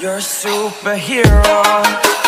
You're a superhero.